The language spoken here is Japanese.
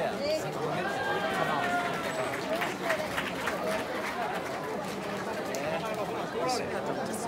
れやろ。